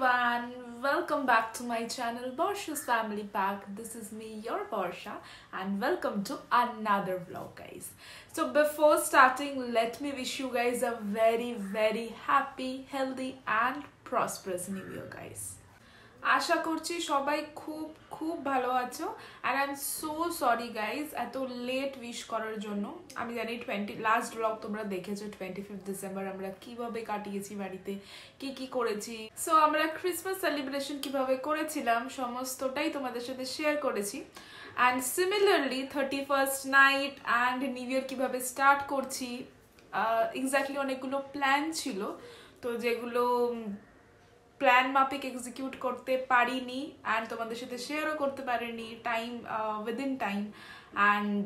everyone, welcome back to my channel Borsha's Family Pack. This is me, your Borsha, and welcome to another vlog, guys. So, before starting, let me wish you guys a very, very happy, healthy, and prosperous new year, guys. আশা করছি সবাই খুব খুব ভালো আছো। And I am so sorry guys এত late wish করার জন্য। আমি জানি টোয়েন্টি লাস্ট ব্লগ তোমরা দেখেছ টোয়েন্টি ফিফথ ডিসেম্বর আমরা কীভাবে কাটিয়েছি বাড়িতে, কি কি করেছি। সো আমরা ক্রিসমাস সেলিব্রেশন কীভাবে করেছিলাম, সমস্তটাই তোমাদের সাথে শেয়ার করেছি। And similarly thirty first night and new year কীভাবে স্টার্ট করছি এক্স্যাক্টলি অনেকগুলো প্ল্যান ছিল। তো যেগুলো প্ল্যান মাফিক এক্সিকিউট করতে পারিনি অ্যান্ড তোমাদের সাথে শেয়ারও করতে পারিনি টাইম উইদিন টাইম অ্যান্ড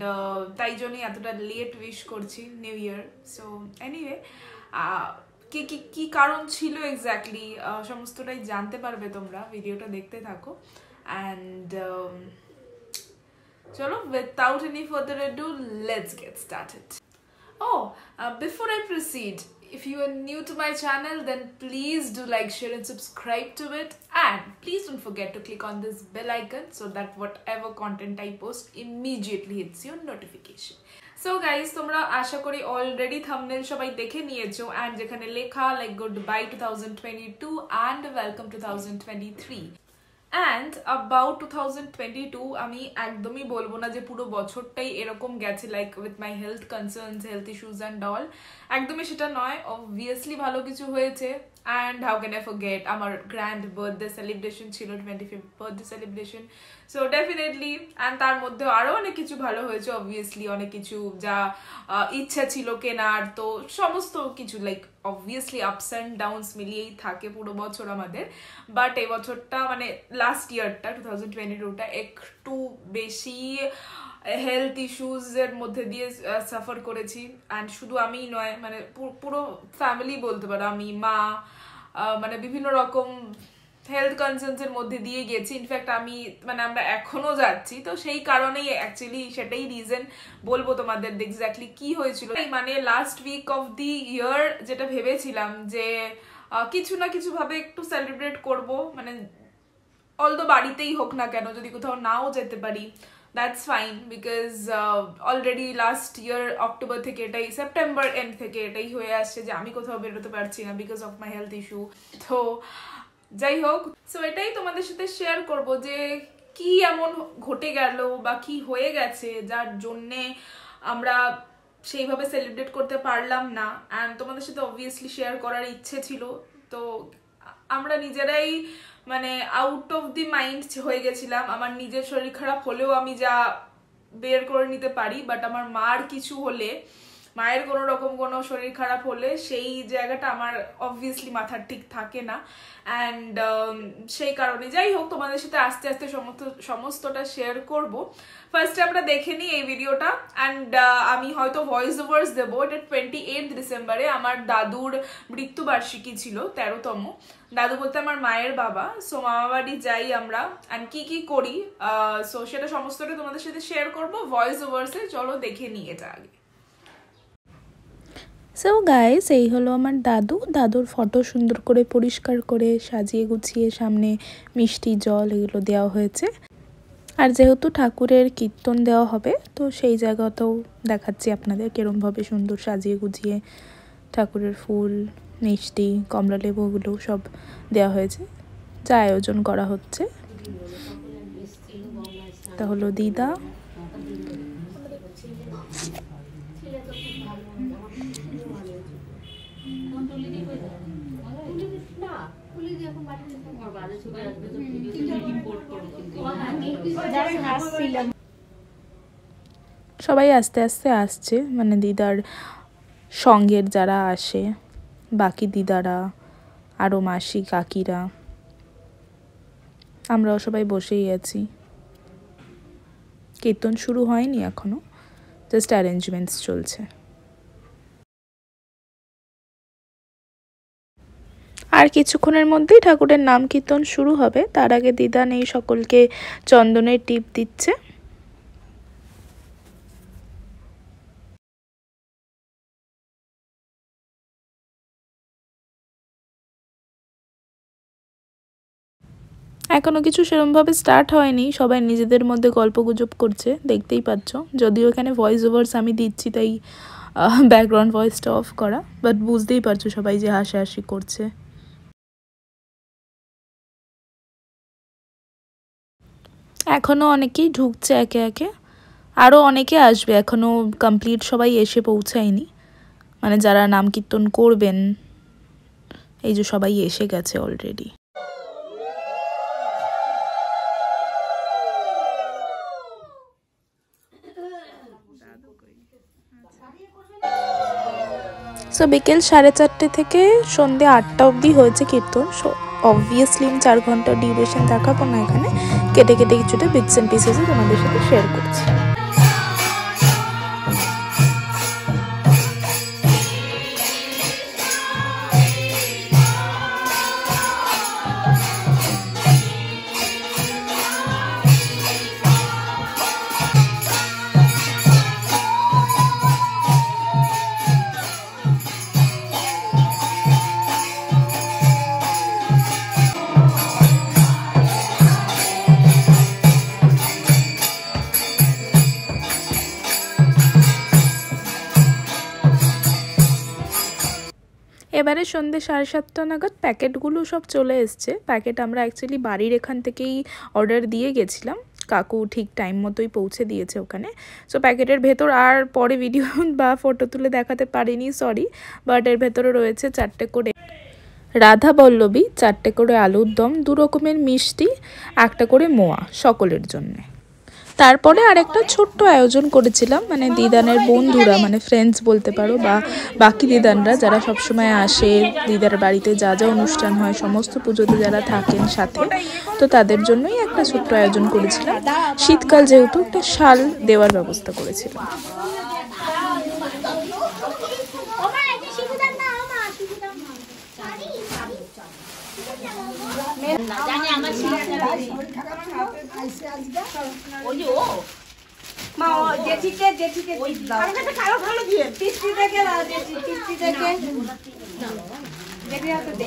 তাই জন্যই এতটা লেট উইশ করছি নিউ ইয়ার সো এনিওয়ে কি কি কি কারণ ছিল এক্স্যাক্টলি সমস্তটাই জানতে পারবে তোমরা। ভিডিওটা দেখতে থাকো। অ্যান্ড চলো without any further do let's get started uh, before I proceed, if you are new to my channel, then please do like, share, and subscribe to it. And please don't forget to click on this bell icon so that whatever content I post immediately hits your notification. So guys তোমরা আশা করি already thumbnail সবাই দেখে নিয়েছো and যেখানে লেখা like good bye two thousand twenty two and welcome two thousand twenty three And about two thousand twenty two আমি একদমই বলব না যে পুরো বছরটাই এরকম গেছে like with my health concerns health issues and all একদমই সেটা নয় অবভিয়াসলি ভালো কিছু হয়েছে। And how can I forget আমার গ্র্যান্ড বার্থডে সেলিব্রেশন ছিল twenty fifth birthday celebration so definitely and তার মধ্যে আরও অনেক কিছু ভালো হয়েছে অবভিয়াসলি অনেক কিছু যা ইচ্ছা ছিল কেনার। তো সমস্ত কিছু like obviously ups and downs মিলিয়েই থাকে পুরো বছর আমাদের। বাট এই বছরটা মানে লাস্ট ইয়ারটা টু থাউজেন্ড টোয়েন্টি টুটা একটু বেশি হেলথ ইস্যুজের মধ্যে দিয়ে সাফার করেছি। অ্যান্ড শুধু আমিই নয় মানে পুরো ফ্যামিলি বলতে পারো, আমি, মা মানে বিভিন্ন রকম হেলথ কনসার্নসের মধ্যে দিয়ে গেছি। ইনফ্যাক্ট আমি মানে আমরা এখনও যাচ্ছি। তো সেই কারণেই অ্যাকচুয়ালি সেটাই রিজন বলব তোমাদের এক্স্যাক্টলি কি হয়েছিল। মানে last week of the year যেটা ভেবেছিলাম যে কিছু না কিছু ভাবে একটু সেলিব্রেট করব। মানে অলদো বাড়িতেই হোক না কেন, যদি কোথাও নাও যেতে পারি that's fine because already last year October থেকে এটাই সেপ্টেম্বর এন্ড থেকে এটাই হয়ে আসছে যে আমি কোথাও বেরোতে পারছি না because of my health issue তো, যাই হোক সো এটাই তোমাদের সাথে শেয়ার করব যে কি এমন ঘটে গেল বা কি হয়ে গেছে যার জন্যে আমরা সেইভাবে সেলিব্রেট করতে পারলাম না। অ্যান্ড তোমাদের সাথে অবভিয়াসলি শেয়ার করার ইচ্ছে ছিল। তো, আমরা নিজেরাই মানে আউট অফ দি মাইন্ড হয়ে গেছিলাম। আমার নিজের শরীর খারাপ হলেও আমি যা বের করে নিতে পারি বাট আমার মার কিছু হলে, মায়ের কোনো রকম কোনো শরীর খারাপ হলে সেই জায়গাটা আমার অবভিয়াসলি মাথার ঠিক থাকে না। অ্যান্ড সেই কারণে যাই হোক, তোমাদের সাথে আস্তে আস্তে সমস্ত, সমস্তটা শেয়ার করব। ফার্স্টে আমরা দেখে নিই এই ভিডিওটা অ্যান্ড আমি হয়তো ভয়েস ওভার্স দেবো। এটা টোয়েন্টি এইট ডিসেম্বরে আমার দাদুর মৃত্যুবার্ষিকী ছিল, তেরোতম। দাদু বলতে আমার মায়ের বাবা সো মামা বাড়ি যাই আমরা। অ্যান্ড কি কি করি সো সেটা সমস্তটা তোমাদের সাথে শেয়ার করব ভয়েস ওভার্সে চলো দেখে নিই এটা আগে। সো গাইস এই হলো আমার দাদু। দাদুর ফটো সুন্দর করে পরিষ্কার করে সাজিয়ে গুছিয়ে সামনে মিষ্টি, জল এগুলো দেওয়া হয়েছে। আর যেহেতু ঠাকুরের কীর্তন দেওয়া হবে, তো সেই জায়গাতেও দেখাচ্ছি আপনাদের কীরমভাবে সুন্দর সাজিয়ে গুছিয়ে ঠাকুরের ফুল মিষ্টি, কমলা লেবুগুলো সব দেওয়া হয়েছে। যা আয়োজন করা হচ্ছে। তা হলো দিদা। সবাই আস্তে আস্তে আসছে মানে দিদার সঙ্গের যারা আসে। বাকি দিদারা আরও মাসি, কাকিরা। আমরাও সবাই বসেই আছি। কীর্তন শুরু হয়নি এখনও জাস্ট অ্যারেঞ্জমেন্টস চলছে। আর কিছুক্ষণের মধ্যেই ঠাকুরের নাম কীর্তন শুরু হবে। তার আগে দিদা নেই, সকলকে চন্দনের টিপ দিচ্ছে। এখনও কিছু সেরমভাবে স্টার্ট হয়নি, সবাই নিজেদের মধ্যে গল্প গুজব করছে, দেখতেই পাচ্ছ। যদিও এখানে ভয়েস ওভার্স আমি দিচ্ছি, তাই ব্যাকগ্রাউন্ড ভয়েসটা অফ করা বাট বুঝতেই পারছ সবাই যে হাসাহাসি করছে। এখনও অনেকেই ঢুকছে একে একে আরও অনেকে আসবে এখনও কমপ্লিট সবাই এসে পৌঁছায়নি। মানে যারা নাম কীর্তন করবেন, এই যে সবাই এসে গেছে অলরেডি সো বিকেল সাড়ে চারটে থেকে সন্ধে আটটা অবধি হয়েছে কীর্তন। সো অবভিয়াসলি আমি চার ঘণ্টা ডিউরেশন দেখাবো না এখানে। কেটে কেটে কিছুটা বিটস অ্যান্ড পিসেসে তোমাদের সাথে শেয়ার করছি। এবারে সন্ধ্যে সাড়ে সাতটা নাগাদ প্যাকেটগুলো সব চলে এসছে। প্যাকেট আমরা অ্যাকচুয়ালি বাড়ির এখান থেকেই অর্ডার দিয়ে গেছিলাম। কাকু ঠিক টাইম মতোই পৌঁছে দিয়েছে ওখানে। সো প্যাকেটের ভেতর আর পরে ভিডিও বা ফটো তুলে দেখাতে পারিনি সরি বাট এর ভেতরে রয়েছে চারটে করে রাধা বল্লবী, চারটে করে আলুর দম, দু রকমের মিষ্টি, একটা করে মোয়া, সকলের জন্যে। তারপরে আরেকটা ছোট্ট আয়োজন করেছিলাম মানে দিদানের বন্ধুরা মানে ফ্রেন্ডস বলতে পারো বা বাকি দিদানরা যারা সবসময় আসে, দিদার বাড়িতে যা যা অনুষ্ঠান হয়, সমস্ত পুজোতে যারা থাকেন সাথে, তো তাদের জন্যই একটা ছোট্ট আয়োজন করেছিলাম। শীতকাল যেহেতু একটা শাল দেওয়ার ব্যবস্থা করেছিলাম। জানি আমার ওই যে ও মা ও জেঠিকে জেঠিকে দাও কালো ভালো দিয়ে পিস্তি থেকে দাও জেঠি পিস্তি থেকে জেঠি হাতে দে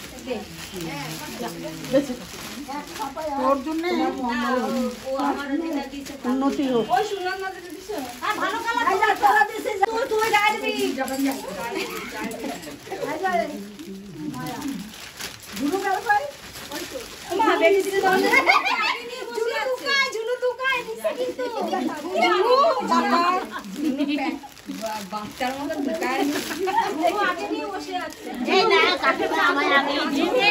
তোর জন্য উন্নতি হোক। ওই সুন্দর না দিছে? ভালো কালার তুই তুই যাবি ঝুনু গেল ভাই মা বেটি দিতে দাও ঝুনু টুকায় ঝুনু টুকায় দিছে কিন্তু ঝুনু বাবা বাচ্চার মতো টুকায় ও আগে নিয়ে বসে আছে এই না কাকিমা আমার আগেই দিছে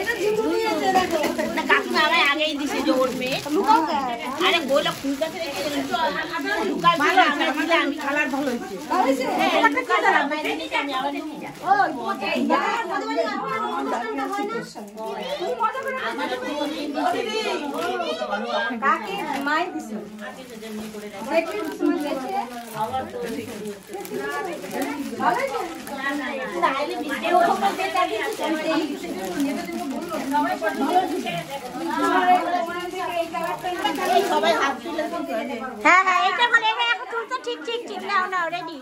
এটা ঝুনু নিয়েছে দেখো না কাকিমা আমার আগেই দিছে যে ওর মেয়ে আরে গোলা ফুল গাছে রেখে দিল লুকাই ভালো আছে দিলে আমি কালার ভালো হয়েছে ভালো হয়েছে? হ্যাঁ লুকাই দিলাম বাইরে নিচে আমি আবার নিয়ে যা এই যা, মধুবাড়ি আপনার অনুষ্ঠানটা হয় না? তুমি মজা করে কাকে মাই দিছে দেখি তোমার দেখে ভালো হয়েছে? তাইলে বিয়ে ওরকম যেটা দিচ্ছে আমার এই ওখান থেকে এই কালারটা এই সবাই হাত হ্যাঁ হ্যাঁ এটা বলে ঠিক ঠিক ঠিক। নাও নাও রেডি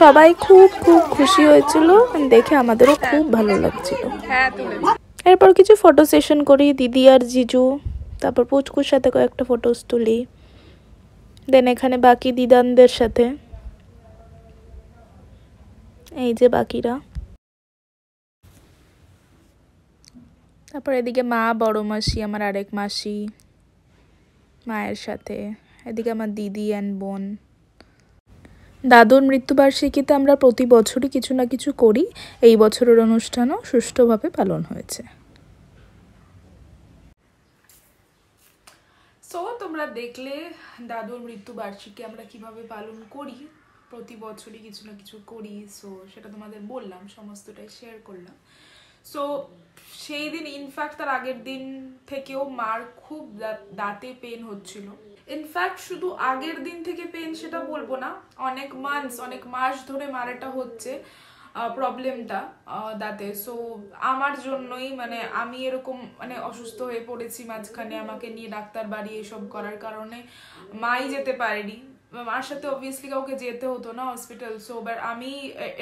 সবাই খুব খুব খুশি হয়েছিল। দেখে আমাদেরও খুব ভালো লাগছিল। এরপর কিছু ফটো সেশন করি দিদি আর জিজু। তারপর পুচকুর সাথে কয়েকটা ফটোস তুলি। দেন এখানে বাকি দিদানদের সাথে। এই যে বাকিরা। তারপর এদিকে মা, বড় মাসি, আমার আরেক মাসি, মায়ের সাথে। এদিকে আমার দিদি অ্যান্ড বোন। দাদুর মৃত্যুবার্ষিকীতে আমরা প্রতি বছরই কিছু না কিছু করি। এই বছরের অনুষ্ঠানও সুষ্ঠুভাবে পালন হয়েছে। সো তোমরা দেখলে দাদুর মৃত্যুবার্ষিকী আমরা কীভাবে পালন করি। প্রতি বছরই কিছু না কিছু করি। সো সেটা তোমাদের বললাম, সমস্তটাই শেয়ার করলাম। সো সেই দিন ইনফ্যাক্ট তার আগের দিন থেকেও মার খুব দাঁতে পেন হচ্ছিল। ইনফ্যাক্ট শুধু আগের দিন থেকে পেন সেটা বলব না, অনেক মান্থস অনেক মাস ধরে মার এটা হচ্ছে প্রবলেমটা দাঁতে। সো আমার জন্যই মানে আমি এরকম মানে অসুস্থ হয়ে পড়েছি মাঝখানে, আমাকে নিয়ে ডাক্তার বাড়ি এসব করার কারণে, মাই যেতে পারেনি। মার সাথে অবভিয়াসলি কাউকে যেতে হতো না হসপিটাল সো এবার আমি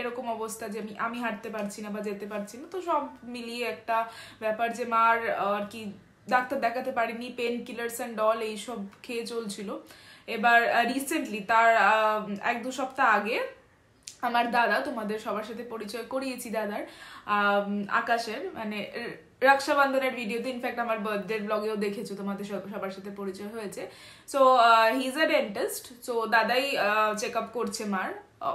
এরকম অবস্থা যে আমি আমি হাঁটতে পারছি না বা যেতে পারছি না, তো সব মিলিয়ে একটা ব্যাপার যে মার আর কি ডাক্তার দেখাতে পারিনি পেন কিলার্স অ্যান্ড ডল এইসব খেয়ে চলছিল। এবার রিসেন্টলি তার এক দু সপ্তাহ আগে আমার দাদা তোমাদের সবার সাথে পরিচয় করিয়েছি দাদার আকাশের মানে রক্ষাবন্ধনের ভিডিওতে ইনফ্যাক্ট আমার বার্থডে ব্লগেও দেখেছ, তোমাদের সবার সাথে পরিচয় হয়েছে। So he is a dentist so দাদাই চেক আপ করছে মার।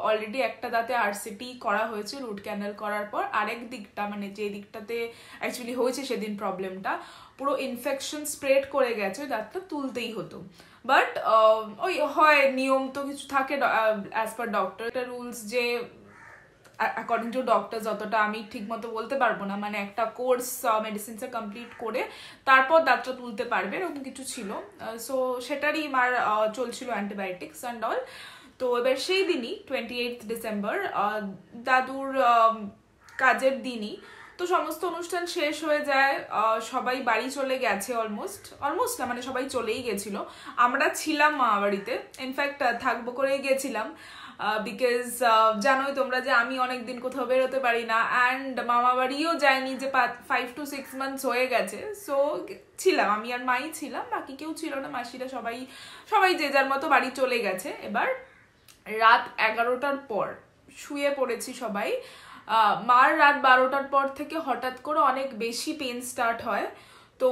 অলরেডি একটা দাঁতে আরসিটি করা হয়েছে রুট ক্যানেল করার পর আরেক দিকটা মানে যে দিকটাতে অ্যাকচুয়ালি হয়েছে সেদিন প্রবলেমটা পুরো ইনফেকশন স্প্রেড করে গেছে, দাঁতটা তুলতেই হতো। বাট ওই হয়, নিয়ম তো কিছু থাকে অ্যাজ পার ডক্টর রুলস যে অ্যাকর্ডিং টু ডক্টর যতটা আমি ঠিক মতো বলতে পারব না। মানে একটা কোর্স মেডিসিনসে কমপ্লিট করে তারপর দাঁতটা তুলতে পারবে এরকম কিছু ছিল। সো সেটারই আমার আহ, চলছিল অ্যান্টিবায়োটিক্স অ্যান্ড অল তো এবার সেই দিনই টোয়েন্টি এইট ডিসেম্বর দাদুর কাজের দিনই তো সমস্ত অনুষ্ঠান শেষ হয়ে যায় সবাই বাড়ি চলে গেছে অলমোস্ট অলমোস্ট না মানে সবাই চলেই গেছিল। আমরা ছিলাম মা বাড়িতে ইনফ্যাক্ট থাকব করেই গেছিলাম বিকজ জানোই তোমরা যে আমি অনেকদিন কোথাও বেরোতে পারি না অ্যান্ড মামা বাড়িও যায়নি যে ফাইভ টু সিক্স মান্থস হয়ে গেছে সো ছিলাম, আমি আর মাই ছিলাম, বাকি কেউ ছিল না, মাসিরা সবাই সবাই যে যার মতো বাড়ি চলে গেছে। এবার রাত এগারোটার পর শুয়ে পড়েছি সবাই মার রাত বারোটার পর থেকে হঠাৎ করে অনেক বেশি পেন স্টার্ট হয়। তো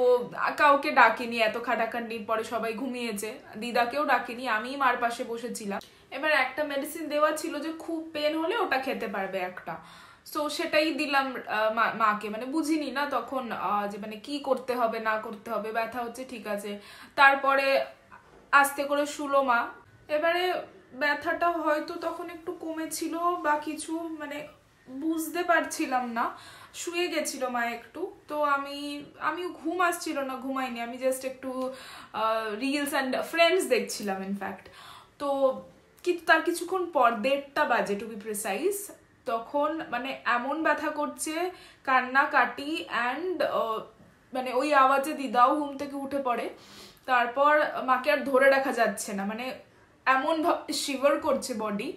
কাউকে ডাকিনি, এত খাটাখান্ডির পরে সবাই ঘুমিয়েছে। দিদাকেও ডাকিনি আমি মার পাশে বসেছিলাম। এবার একটা মেডিসিন দেওয়া ছিল যে খুব পেন হলে ওটা খেতে পারবে একটা। সো সেটাই দিলাম মাকে। মানে বুঝিনি না তখন যে মানে কি করতে হবে, না করতে হবে, ব্যথা হচ্ছে, ঠিক আছে। তারপরে আস্তে করে শুলো মা। এবারে ব্যথাটা হয়তো তখন একটু কমেছিল বা কিছু মানে বুঝতে পারছিলাম না। শুয়ে গেছিল মা একটু। তো আমি আমি ঘুম আসছিল না, ঘুমাইনি। আমি জাস্ট একটু রিলস অ্যান্ড ফ্রেন্ডস দেখছিলাম ইনফ্যাক্ট তো কিন্তু তার কিছুক্ষণ পর দেড়টা বাজে টু বি প্রিসাইজ তখন মানে এমন ব্যথা করছে, কান্না, কাটি অ্যান্ড মানে ওই আওয়াজে দিদাও ঘুম থেকে উঠে পড়ে। তারপর মাকে আর ধরে রাখা যাচ্ছে না। মানে এমন শিভার করছে বডি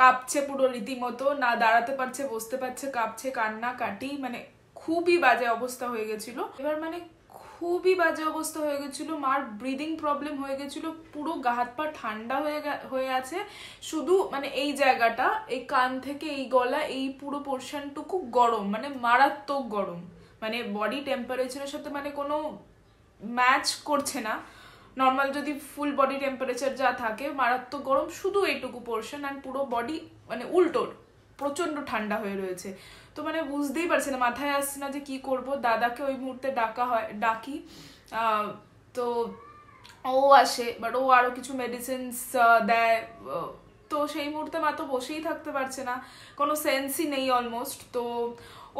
কাঁপছে পুরো রীতিমতো, না দাঁড়াতে পারছে, বসতে পারছে, কাঁপছে, কান্না, কাটি মানে খুবই বাজে অবস্থা হয়ে গেছিল। এবার মানে খুবই বাজে অবস্থা হয়ে গেছিল, মার ব্রিদিং প্রবলেম হয়ে গেছিল, পুরো গা হাত পা ঠান্ডা হয়ে হয়ে আছে। শুধু মানে এই জায়গাটা, এই কান থেকে এই গলা, এই পুরো পোর্শনটুকু গরম মানে মারাত্মক গরম। মানে বডি টেম্পারেচারের সাথে মানে কোনো ম্যাচ করছে না। নর্মাল যদি ফুল বডি টেম্পারেচার যা থাকে, মারাত্মক গরম শুধু এইটুকু পোর্শন অ্যান্ড পুরো বডি মানে উল্টোর প্রচণ্ড ঠান্ডা হয়ে রয়েছে। তো মানে বুঝতেই পারছি না, মাথায় আসছে না যে কি করব। দাদাকে ওই মুহূর্তে ডাকা হয় ডাকি। তো ও আসে বাট ও আরও কিছু মেডিসিনস দেয়। তো সেই মুহূর্তে মা তো বসেই থাকতে পারছে না। কোনো সেন্সই নেই অলমোস্ট তো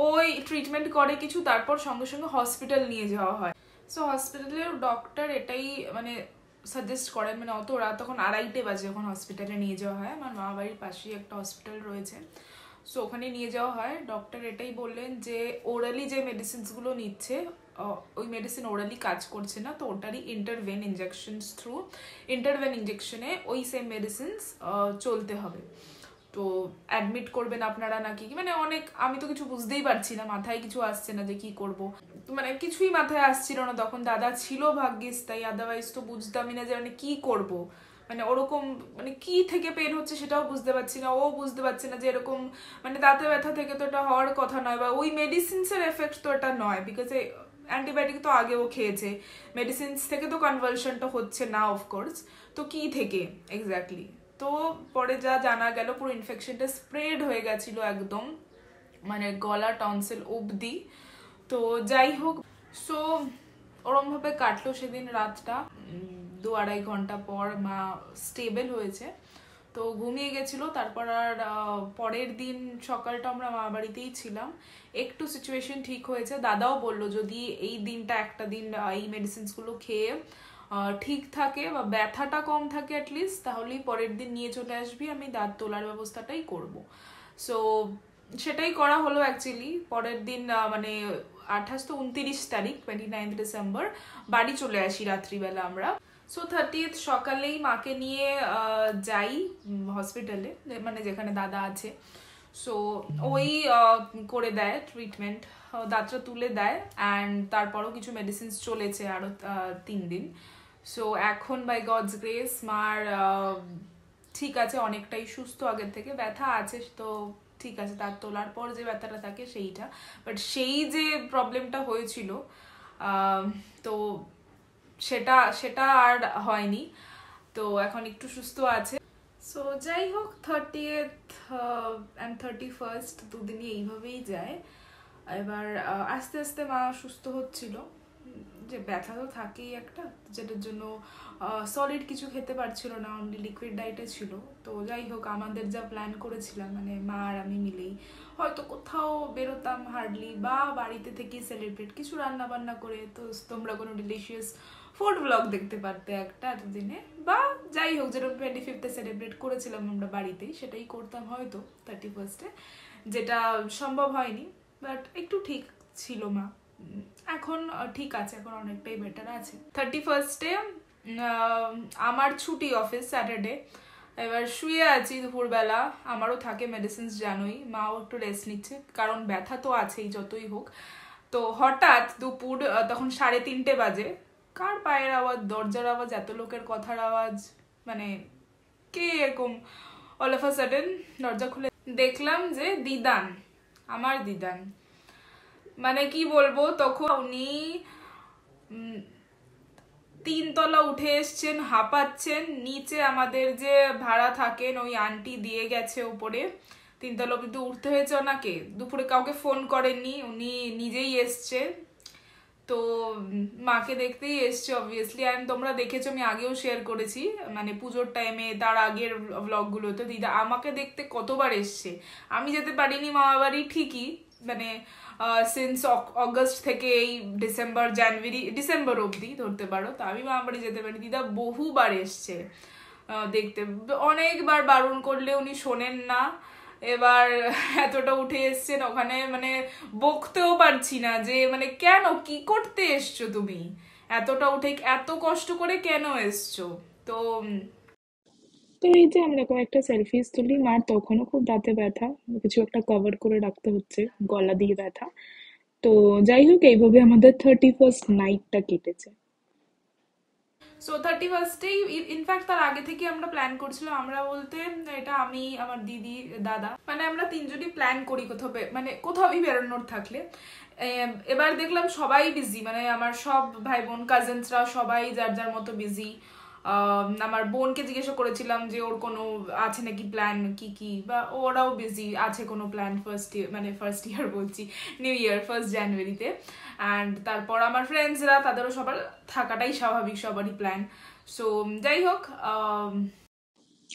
ওই ট্রিটমেন্ট করে কিছু, তারপর সঙ্গে সঙ্গে হসপিটাল নিয়ে যাওয়া হয়। সো হসপিটালের ডক্টর এটাই মানে সাজেস্ট করেন। মানে অত ওরা তখন আড়াইটে বাজে যখন হসপিটালে নিয়ে যাওয়া হয়। আমার মা বাড়ির পাশেই একটা হসপিটাল রয়েছে। সো ওখানে নিয়ে যাওয়া হয়। ডক্টর এটাই বললেন যে ওরালি যে মেডিসিনসগুলো নিচ্ছে ওই মেডিসিন ওরালি কাজ করছে না। তো ওটারই ইন্টারভেন ইঞ্জেকশনস থ্রু ইন্টারভেন ইঞ্জেকশনে ওই সেম মেডিসিনস চলতে হবে। তো অ্যাডমিট করবেন আপনারা নাকি? মানে অনেক, আমি তো কিছু বুঝতেই পারছি না, মাথায় কিছু আসছে না যে কি করব। মানে কিছুই মাথায় আসছিল না, তখন দাদা ছিল ভাগ্যিস, তাই আদারওয়াইজ তো বুঝতামই না যে মানে কি করব। মানে ওরকম মানে কি থেকে পেন হচ্ছে সেটাও বুঝতে পারছি না, ও বুঝতে পারছে না যে এরকম মানে দাঁতে ব্যথা থেকে তো এটা হওয়ার কথা নয়, বা ওই মেডিসিনসের এফেক্ট তো এটা নয় বিকজ অ্যান্টিবায়োটিক তো আগেও খেয়েছে। মেডিসিনস থেকে তো কনভালশনটা হচ্ছে না অফকোর্স তো কি থেকে এক্স্যাক্টলি তো পরে যা জানা গেল, পুরো ইনফেকশনটা স্প্রেড হয়ে গেছিল একদম মানে গলা টনসিল অবধি। তো যাই হোক সো ওরমভাবে কাটলো সেদিন রাতটা। দু আড়াই ঘণ্টা পর মা স্টেবল হয়েছে। তো ঘুমিয়ে গেছিল, তারপর আর পরের দিন সকালটা আমরা মা বাড়িতেই ছিলাম। একটু সিচুয়েশন ঠিক হয়েছে। দাদাও বলল, যদি এই দিনটা একটা দিন এই মেডিসিনসগুলো খেয়ে ঠিক থাকে বা ব্যথাটা কম থাকে অ্যাটলিস্ট তাহলেই পরের দিন নিয়ে চলে আসবি, আমি দাঁত তোলার ব্যবস্থাটাই করব। সো সেটাই করা হলো অ্যাকচুয়ালি পরের দিন মানে আঠাশ তো উনতিরিশ তারিখ টোয়েন্টি নাইন্থ ডিসেম্বর বাড়ি চলে আসি রাত্রিবেলা আমরা। সো থার্টিথ সকালেই মাকে নিয়ে যাই হসপিটালে মানে যেখানে দাদা আছে। সো ওই করে দেয় ট্রিটমেন্ট দাঁতটা তুলে দেয় অ্যান্ড তারপরও কিছু মেডিসিনস চলেছে আরও তিন দিন। সো এখন বাই গডস গ্রেস মার ঠিক আছে, অনেকটাই সুস্থ আগের থেকে, ব্যথা আছে, তো ঠিক আছে, তার তোলার পর যে ব্যথাটা থাকে সেইটা। বাট সেই যে প্রবলেমটা হয়েছিল তো সেটা সেটা আর হয়নি, তো এখন একটু সুস্থ আছে। সো যাই হোক থার্টিয়েথ অ্যান্ড থার্টি ফার্স্ট দুদিনই এইভাবেই যায়। এবার আস্তে আস্তে মা সুস্থ হচ্ছিল। যে ব্যথা তো থাকেই একটা, যেটার জন্য সলিড কিছু খেতে পারছিল না অনলি লিকুইড ডায়েটে ছিল। তো যাই হোক, আমাদের যা প্ল্যান করেছিলাম মানে মা আর আমি মিলেই, হয়তো কোথাও বেরোতাম হার্ডলি বা বাড়িতে থেকেই সেলিব্রেট কিছু রান্না বান্না করে, তো তোমরা কোনো ডিলিশিয়াস ফুড ব্লগ দেখতে পারতে একটা এতদিনে। বা যাই হোক, যেরকম টোয়েন্টি ফিফথে সেলিব্রেট করেছিলাম আমরা বাড়িতেই, সেটাই করতাম হয়তো থার্টি ফার্স্টে যেটা সম্ভব হয়নি বাট একটু ঠিক ছিল মা। এখন ঠিক আছে, এখন অনেকটাই বেটার আছে। থার্টি ফার্স্টে আমার ছুটি অফিস স্যাটারডে এবার শুয়ে আছি দুপুরবেলা, আমারও থাকে মেডিসিনস জানোই, মাও একটু রেস্ট নিচ্ছে, কারণ ব্যথা তো আছেই, যতই হোক। তো হঠাৎ দুপুর তখন সাড়ে তিনটে বাজে। কার পায়ের আওয়াজ, দরজার আওয়াজ, এত লোকের কথার আওয়াজ মানে কে এরকম? অল অফ আ সাডেন দরজা খুলে দেখলাম যে দিদান, আমার দিদান। মানে কি বলব, তখন উনি তিনতলা উঠে এসছেন, হাঁপাচ্ছেন। নিচে আমাদের যে ভাড়া থাকেন, ওই আন্টি দিয়ে গেছে উপরে। তিনতলা অব্দি উঠতে হয়েছে ওনাকে। দুপুরে কাউকে ফোন করেননি, উনি নিজেই এসছে। তো, মাকে দেখতেই এসছে অবভিয়াসলি অ্যান্ড তোমরা দেখেছ, আমি আগেও শেয়ার করেছি। মানে পুজোর টাইমে তার আগের ব্লগগুলোতে দিদা, আমাকে দেখতে কতবার এসছে। আমি যেতে পারিনি মামা বাড়ি ঠিকই। মানে সিন্স অগস্ট থেকে এই ডিসেম্বর জানুয়ারি ডিসেম্বর অবধি ধরতে পারো, তো আমি মামা বাড়ি যেতে পারি। দিদা বহুবার এসছে দেখতে। অনেকবার বারণ করলে উনি শোনেন না। এবার এতটা উঠে এসছেন, ওখানে মানে বকতেও পারছি না যে মানে কেন, কি করতে এসছো তুমি? এতটা উঠে, এত কষ্ট করে কেন এসছো? তো তো এই যে আমরা কয়েকটা সেলফিস তুলি, মার তখনও খুব দাঁতে ব্যথা। কিছু একটা কভার করে রাখতে হচ্ছে, গলা দিয়ে ব্যথা। তো যাই হোক, এইভাবে আমাদের থার্টি ফার্স্ট নাইটটা কেটেছে সো থার্টি ফার্স্টেই ইনফ্যাক্ট তার আগে থেকে আমরা প্ল্যান করছিলাম। আমরা বলতে, এটা আমি, আমার দিদি, দাদা মানে আমরা তিনজনই প্ল্যান করি কোথাও মানে কোথাও বেরোনোর থাকলে। এবার দেখলাম সবাই বিজি মানে আমার সব ভাই বোন কাজিনসরা সবাই যার যার মতো বিজি আমার বোনকে জিজ্ঞাসা করেছিলাম যে ওর কোনো আছে নাকি প্ল্যান কি কি? বা ওরাও বিজি আছে কোনো প্ল্যান ফার্স্ট ইয়ার মানে ফার্স্ট ইয়ার বলছি নিউ ইয়ার ফার্স্ট জানুয়ারিতে অ্যান্ড তারপর আমার ফ্রেন্ডসরা তাদেরও সবার থাকাটাই স্বাভাবিক, সবারই প্ল্যান সো যাই হোক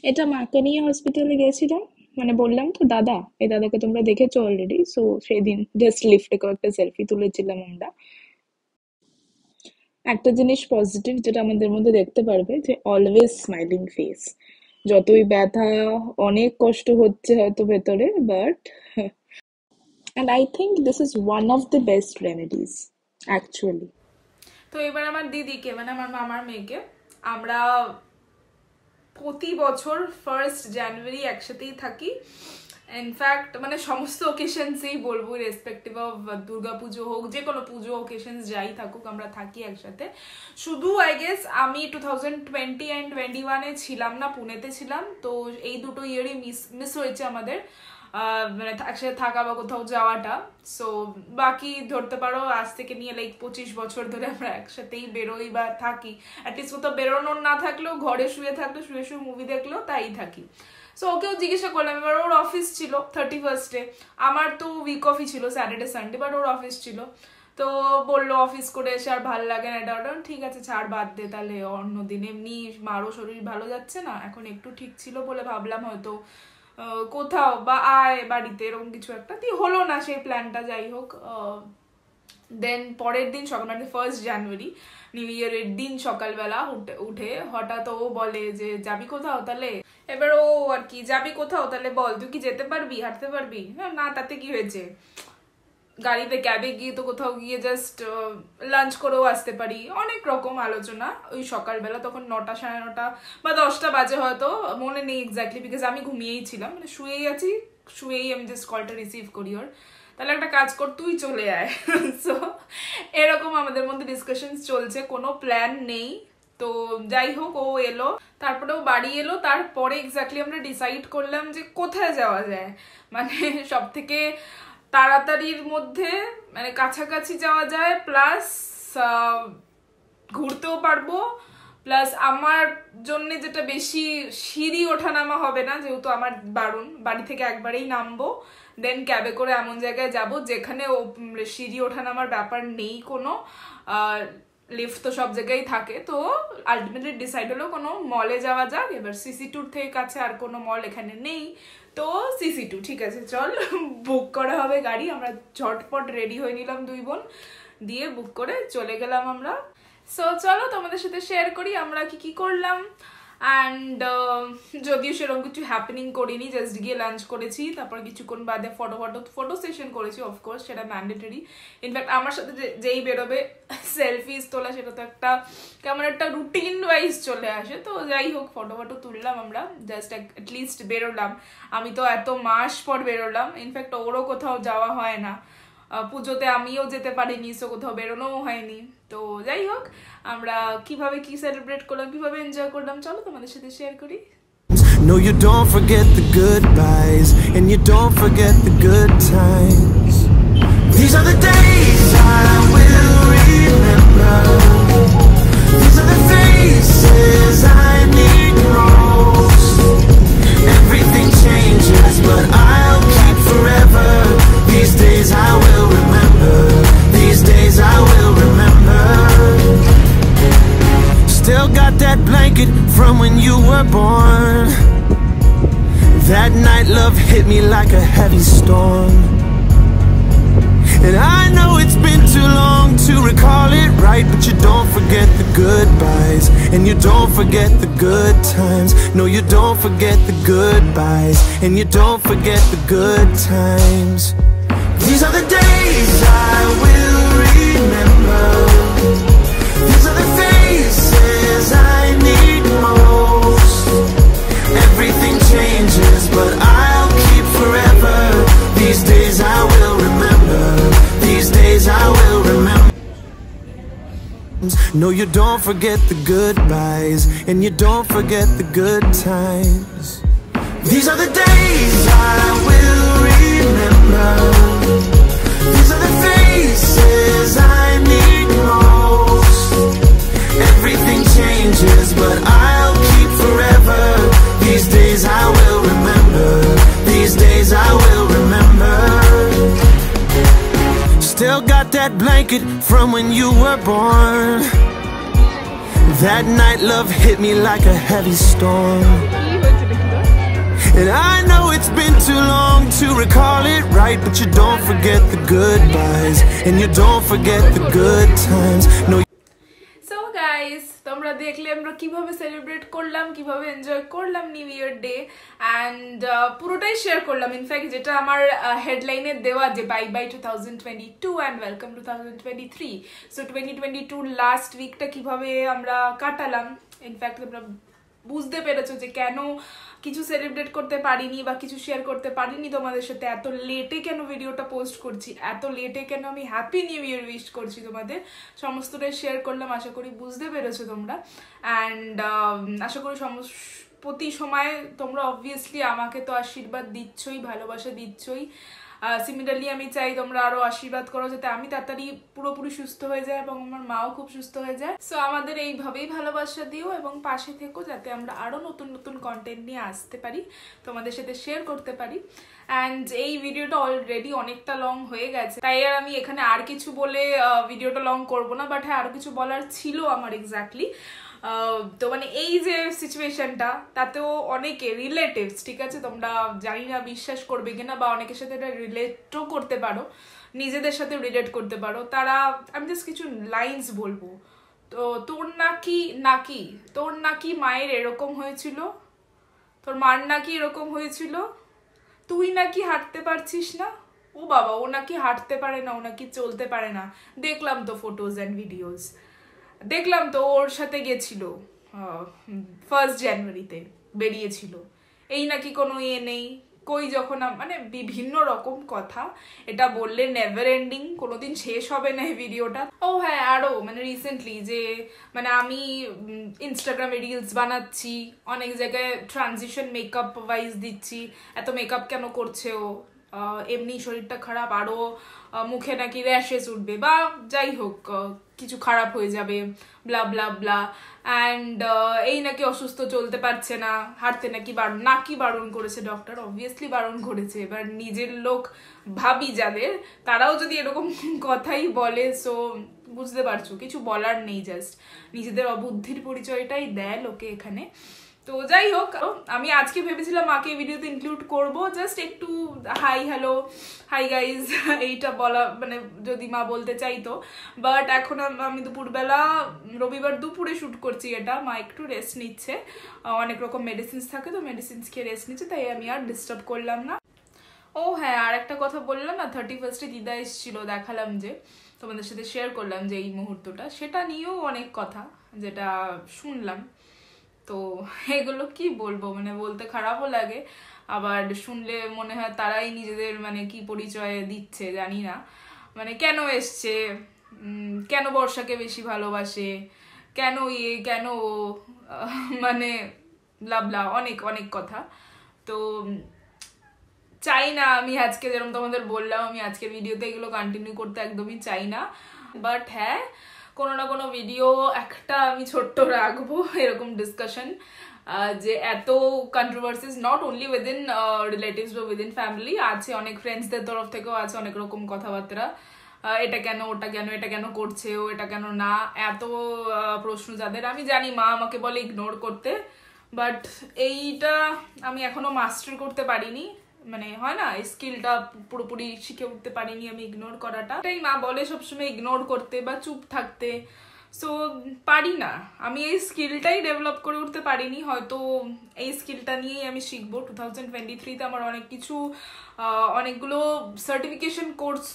এটা মাকে নিয়ে হসপিটালে গেছিলাম মানে বললাম তো, দাদা, এই দাদাকে তোমরা দেখেছ অলরেডি সো সেদিন জাস্ট লিফটে কয়েকটা সেলফি তুলেছিলাম আমরা। একটা জিনিস পজিটিভ যেটা আমাদের মধ্যে দেখতে পারবে যে অলওয়েজ স্মাইলিং ফেস যতই ব্যথা, অনেক কষ্ট হচ্ছে হয়তো ভেতরে but and I think this is one of the best remedies actually তো এবার আমার দিদিকে মানে আমার মামার মেয়েকে, আমরা প্রতি বছর ফার্স্ট জানুয়ারি একসাথেই থাকি। ইনফ্যাক্ট মানে সমস্ত ওকেশনসেই বলব রেসপেক্টিভ অফ দুর্গা পুজো হোক, যে কোনো পুজো ওকেশনস যাই থাকুক, আমরা থাকি একসাথে। শুধু আই গেস আমি two thousand twenty and twenty ওয়ানে ছিলাম না, পুনেতে ছিলাম, তো এই দুটো ইয়ারই মিস মিস হয়েছে আমাদের। মানে একসাথে থাকা বা কোথাও যাওয়াটা। সো বাকি ধরতে পারো, আজ থেকে নিয়ে লাইক পঁচিশ বছর ধরে আমরা একসাথেই বেরোই বা থাকি। অ্যাটলিস্ট কোথাও বেরোনোর না থাকলেও, ঘরে শুয়ে থাকলে, শুয়ে শুয়ে মুভি দেখলেও তাই থাকি। সো ওকেও জিজ্ঞাসা করলাম, এবার ওর অফিস ছিল থার্টি ফার্স্টে আমার তো উইক অফই ছিল স্যাটারডে সানডে বাট ওর অফিস ছিল। তো বলল অফিস করে এসে আর ভালো লাগে না, এটা ওটা। ঠিক আছে, ছাড় বাদ দে, তাহলে অন্য দিন। এমনি মারও শরীর ভালো যাচ্ছে না, এখন একটু ঠিক ছিল বলে ভাবলাম হয়তো কোথাও বা আয় বাড়িতে, এরকম কিছু একটা। দিয়ে হলো না সেই প্ল্যানটা যাই হোক দেন পরের দিন সকাল মানে ফার্স্ট জানুয়ারি নিউ ইয়ারের দিন সকালবেলা উঠে হঠাৎ ও বলে যে, যাবি কোথাও তাহলে? এবার ও আর কি, যাবি কোথাও তাহলে বল, তুই কি যেতে পারবি? হাঁটতে পারবি? না তাতে কি হয়েছে? গাড়িতে ক্যাবে গিয়ে তো কোথাও গিয়ে জাস্ট লাঞ্চ করেও আসতে পারি। অনেক রকম আলোচনা। ওই সকালবেলা তখন নটা, সাড়ে নটা বা দশটা বাজে হয়তো, মনে নেই এক্স্যাক্টলি বিকজ আমি ঘুমিয়েই ছিলাম। মানে শুয়েই আছি, শুয়েই আমি জাস্ট কলটা রিসিভ করি ওর। তাহলে একটা কাজ কর, তুই চলে আয়। সো এরকম আমাদের মধ্যে ডিসকাশন চলছে, কোনো প্ল্যান নেই। তো যাই হোক, ও এলো, তারপরে ও বাড়ি এলো, তারপরে এক্স্যাক্টলি আমরা ডিসাইড করলাম যে কোথায় যাওয়া যায়। মানে সব থেকে তাড়াতাড়ির মধ্যে মানে কাছাকাছি যাওয়া যায় প্লাস ঘুরতেও পারব প্লাস আমার জন্য যেটা বেশি সিঁড়ি ওঠানামা হবে না, যেহেতু আমার বারণ বাড়ি থেকে একবারেই নামবো দেন ক্যাবে করে এমন জায়গায় যাব, যেখানে সিঁড়ি ওঠানামার ব্যাপার নেই কোনো লিফট তো সব জায়গায় থাকে, তো আলটিমেটলি ডিসাইড হলো কোনো মলে যাওয়া যাক, এবার সিসি টুর থেকে কাছে আর কোনো মল এখানে নেই, তো সিসি টু ঠিক আছে, চল বুক করা হবে গাড়ি, আমরা ঝটপট রেডি হয়ে নিলাম দুই বোন, দিয়ে বুক করে চলে গেলাম আমরা সো চলো তোমাদের সাথে শেয়ার করি আমরা কি কি করলাম। অ্যান্ড যদিও সেরকম কিছু হ্যাপেনিং করিনি জাস্ট গিয়ে লাঞ্চ করেছি, তারপর কিছুক্ষণ বাদে ফটো ফটো ফটো সেশন করেছি অফকোর্স সেটা ম্যান্ডেটরি ইনফ্যাক্ট আমার সাথে যেই বেরোবে সেলফিস তোলা, সেটা তো একটা, কেমন একটা রুটিন ওয়াইজ চলে আসে। তো যাই হোক ফটো ফটো তুললাম আমরা জাস্ট অ্যাটলিস্ট বেরোলাম। আমি তো এত মাস পর বেরোলাম। ইনফ্যাক্ট ওরও কোথাও যাওয়া হয় না। পুজোতে আমিও যেতে পারিনি সো কোথাও বেরোনোও হয়নি তো যাই হোক আমরা কীভাবে কি সেলিব্রেট করলাম কীভাবে এনজয় করলাম চলো তোমাদের সাথে শেয়ার করি No, you don't forget the goodbyes, and you don't forget the good times. These are the days I will remember. These are the faces I need most. Everything changes, but I'll keep. These days I will remember. These days I will remember. Still got that blanket from when you were born. That night love hit me like a heavy storm. And I know it's been too long to recall it right, but you don't forget the goodbyes, and you don't forget the good times. No, you don't forget the goodbyes, and you don't forget the good times. These are the days I will remember. These are the faces I need most. Everything changes, but I'll keep forever. These days I will remember. These days I will remember. No, you don't forget the goodbyes, and you don't forget the good times. These are the days I will remember. Still got that blanket from when you were born. That night love hit me like a heavy storm. And I know it's been too long to recall it right, but you don't forget the goodbyes, and you don't forget the good times. No, guys তোমরা দেখলে আমরা কীভাবে celebrate করলাম কীভাবে enjoy করলাম new year day and পুরোটাই share করলাম. In fact যেটা আমার হেডলাইনে দেওয়া যে bye bye two thousand twenty two and welcome to thousand twenty three so twenty twenty two last উইকটা কীভাবে আমরা কাটালাম? ইনফ্যাক্ট তোমরা বুঝতে পেরেছ যে কেন কিছু সেলিব্রেট করতে পারিনি বা কিছু শেয়ার করতে পারিনি তোমাদের সাথে। এত লেটে কেন ভিডিওটা পোস্ট করছি? এত লেটে কেন আমি হ্যাপি নিউ ইয়ার উইশ করছি তোমাদের? সমস্তটাই শেয়ার করলাম, আশা করি বুঝতে পেরেছ তোমরা। অ্যান্ড আশা করি সমস্ত প্রতি সময় তোমরা অবভিয়াসলি আমাকে তো আশীর্বাদ দিচ্ছই, ভালোবাসা দিচ্ছই। সিমিলারলি আমি চাই তোমরা আরও আশীর্বাদ করো যাতে আমি তাড়াতাড়ি পুরোপুরি সুস্থ হয়ে যায় এবং আমার মাও খুব সুস্থ হয়ে যায়। সো আমাদের এইভাবেই ভালোবাসা দিও এবং পাশে থেকো যাতে আমরা আরও নতুন নতুন কন্টেন্ট নিয়ে আসতে পারি, তোমাদের সাথে শেয়ার করতে পারি। অ্যান্ড এই ভিডিওটা অলরেডি অনেকটা লং হয়ে গেছে। তাই আর আমি এখানে আর কিছু বলে ভিডিওটা লং করব না বাট হ্যাঁ আর কিছু বলার ছিল আমার এক্স্যাক্টলি তো মানে এই যে সিচুয়েশনটা তাতেও অনেকে রিলেটিভস ঠিক আছে? তোমরা জানি না বিশ্বাস করবে কিনা বা অনেকের সাথে এটা রিলেটও করতে পারো, নিজেদের সাথে রিলেট করতে পারো। তারা, আমি জাস্ট কিছু লাইন্স বলব। তো তোর নাকি নাকি, তোর নাকি মায়ের এরকম হয়েছিল? তোর মার নাকি এরকম হয়েছিল? তুই নাকি হাঁটতে পারছিস না? ও বাবা, ও নাকি হাঁটতে পারে না, ও নাকি চলতে পারে না। দেখলাম তো ফটোজ অ্যান্ড ভিডিওস দেখলাম তো ওর সাথে গেছিল ফার্স্ট জানুয়ারিতে বেরিয়েছিল। এই নাকি কোনো ইয়ে নেই, কই যখন মানে বিভিন্ন রকম কথা, এটা বললে নেভার এন্ডিং কোনোদিন শেষ হবে না এই ভিডিওটা ও হ্যাঁ আরও মানে রিসেন্টলি যে মানে আমি ইনস্টাগ্রামে রিলস বানাচ্ছি, অনেক জায়গায় ট্রানজিশন মেকআপ ওয়াইজ দিচ্ছি, এত মেকআপ কেন করছে ও? এমনি শরীরটা খারাপ আরও মুখে নাকি র্যাশেস উঠবে বা যাই হোক কিছু খারাপ হয়ে যাবে ব্লা ব্লা ব্লা অ্যান্ড এই নাকি অসুস্থ চলতে পারছে না, হাঁটতে নাকি বারণ নাকি বারণ করেছে ডক্টর অবভিয়াসলি বারণ করেছে। এবার নিজের লোক ভাবি যাদের, তারাও যদি এরকম কথাই বলে সো বুঝতে পারছ, কিছু বলার নেই জাস্ট নিজেদের অবুদ্ধির পরিচয়টাই দেয় লোকে এখানে। তো যাই হোক, আমি আজকে ভেবেছিলাম মাকে এই ভিডিওতে ইনক্লুড করব। জাস্ট একটু হাই হ্যালো হাই গাইজ এইটা বলা মানে যদি মা বলতে চাইতো। বাট এখন আমি দুপুরবেলা, রবিবার দুপুরে শ্যুট করছি এটা। মা একটু রেস্ট নিচ্ছে। অনেক রকম মেডিসিনস থাকে তো মেডিসিনস খেয়ে রেস্ট নিচ্ছে, তাই আমি আর ডিস্টার্ব করলাম না। ও হ্যাঁ আর একটা কথা বললাম না থার্টি ফার্স্টে দিদা এসেছিল, দেখালাম যে, তোমাদের সাথে শেয়ার করলাম যে এই মুহূর্তটা। সেটা নিয়েও অনেক কথা, যেটা শুনলাম। তো এগুলো কি বলব? মানে বলতে খারাপও লাগে। আবার শুনলে মনে হয় তারাই নিজেদের মানে কি পরিচয় দিচ্ছে, জানি না। মানে কেন এসছে? কেন বর্ষাকে বেশি ভালোবাসে? কেন ইয়ে কেন ও মানে লাবলা অনেক অনেক কথা। তো চাই না আমি আজকে যেরকম তোমাদের বললাম, আমি আজকের ভিডিওতে এগুলো কন্টিনিউ করতে একদমই চাই না। বাট হ্যাঁ কোনো না কোনো ভিডিও একটা আমি ছোট্ট রাখব, এরকম ডিসকাশন যে এত controversies not only within relatives বা উইদিন ফ্যামিলি আছে অনেক ফ্রেন্ডসদের তরফ থেকেও আছে অনেক রকম কথাবার্তা। এটা কেন, ওটা কেন, এটা কেন করছে ও এটা কেন না, এত প্রশ্ন যাদের, আমি জানি মা আমাকে বলে ইগনোর করতে বাট এইটা আমি এখনও মাস্টার করতে পারিনি। মানে হয় না স্কিলটা পুরোপুরি শিখে উঠতে পারিনি আমি ইগনোর করাটা। তাই মা বলে সবসময় ইগনোর করতে বা চুপ থাকতে। সো পারি না। আমি এই স্কিলটাই ডেভেলপ করে উঠতে পারিনি। হয়তো এই স্কিলটা নিয়েই আমি শিখব। টু থাউজেন্ড টোয়েন্টি থ্রিতে আমার অনেক কিছু অনেকগুলো সার্টিফিকেশন কোর্স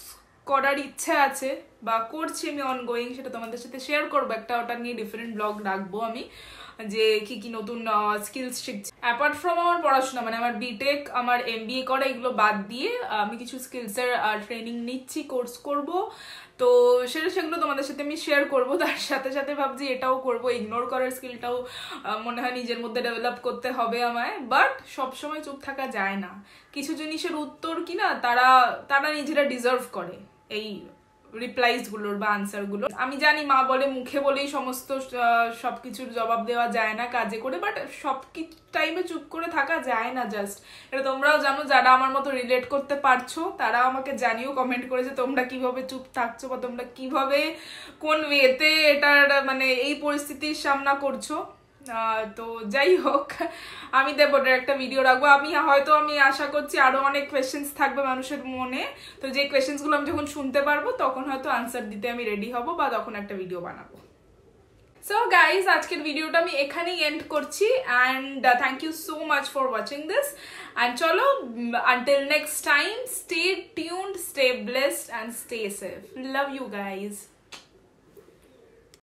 করার ইচ্ছে আছে বা করছি আমি অনগোয়িং সেটা তোমাদের সাথে শেয়ার করব। একটা ওটা নিয়ে ডিফারেন্ট ব্লগ রাখব আমি। যে কি কি নতুন স্কিলস শিখছি। অ্যাপার্ট ফ্রম আমার পড়াশোনা মানে আমার বিটেক আমার এম বি এ করা, এগুলো বাদ দিয়ে, আমি কিছু স্কিলসের ট্রেনিং নিচ্ছি কোর্স করব। তো সেটা সেগুলো তোমাদের সাথে আমি শেয়ার করব। তার সাথে সাথে ভাবছি এটাও করব। ইগনোর করার স্কিলটাও মনে হয় নিজের মধ্যে ডেভেলপ করতে হবে আমায়। বাট সবসময় চুপ থাকা যায় না। কিছু জিনিসের উত্তর কি না তারা তারা নিজেরা ডিজার্ভ করে। এই রিপ্লাইজগুলোর বা আনসারগুলো আমি জানি মা বলে, মুখে বলেই সমস্ত সবকিছুর জবাব দেওয়া যায় না কাজে করে বাট সব টাইমে চুপ করে থাকা যায় না জাস্ট এটা তোমরাও জানো, যারা আমার মতো রিলেট করতে পারছ, তারা আমাকে জানিও কমেন্ট করেছে তোমরা কীভাবে চুপ থাকছো বা তোমরা কীভাবে কোন ওয়েতে এটার মানে এই পরিস্থিতির সামনা করছ। তো যাই হোক, আমি দেব ওটার একটা ভিডিও রাখব। আমি হয়তো, আমি আশা করছি আরও অনেক কোয়েশ্চেন্স থাকবে মানুষের মনে। তো যে কোয়েশ্চেন্সগুলো আমি যখন শুনতে পারব, তখন হয়তো আনসার দিতে আমি রেডি হব বা তখন একটা ভিডিও বানাবো। সো গাইজ আজকের ভিডিওটা আমি এখানেই এন্ড করছি and thank you so much for watching this and চলো until next time stay tuned stay blessed and stay safe love you guys